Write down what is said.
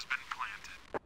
has been planted.